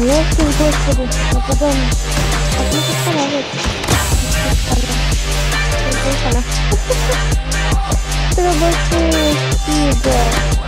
你要是你过去的我不在吗我不是太了解你你了你。别吵了哈哈哈这个不是我